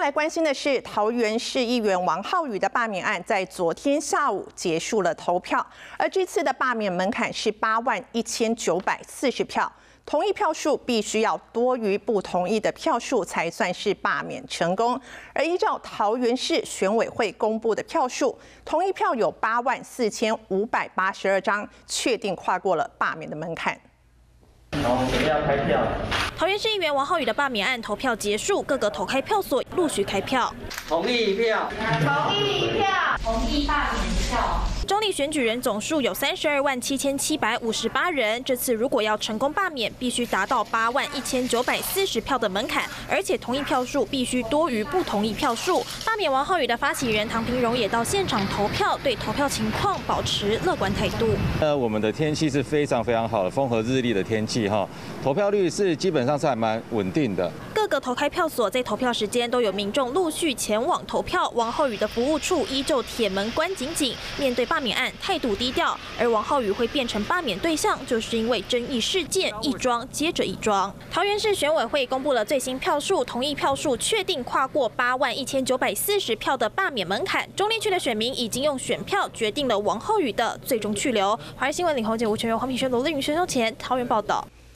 来关心的是，桃园市议员王浩宇的罢免案在昨天下午结束了投票，而这次的罢免门槛是八万一千九百四十票，同意票数必须要多于不同意的票数才算是罢免成功。而依照桃园市选委会公布的票数，同意票有八万四千五百八十二张，确定跨过了罢免的门槛。好，准备要开票。桃园市议员王浩宇的罢免案投票结束，各个投开票所陆续开票。同意一票。同意一票。同意罢免票。中立选举人总数有三十二万七千七百五十八人，这次如果要成功罢免，必须达到八万一千九百四十票的门槛，而且同意票数必须多于不同意票数。罢免王浩宇的发起人唐平荣也到现场投票，对投票情况保持乐观态度。呃，我们的天气是非常非常好的，风和日丽的天气哈，投票率是基本上是还蛮稳定的。各投开票所在投票时间都有民众陆续前往投票，王浩宇的服务处依旧铁门关紧紧，面对罢免案态度低调，而王浩宇会变成罢免对象，就是因为争议事件一桩接着一桩。桃园市选委会公布了最新票数，同意票数确定跨过八万一千九百四十票的罢免门槛，中立区的选民已经用选票决定了王浩宇的最终去留。华视新闻领红姐吴全元、黄品轩、罗丽云、薛收前桃园报道。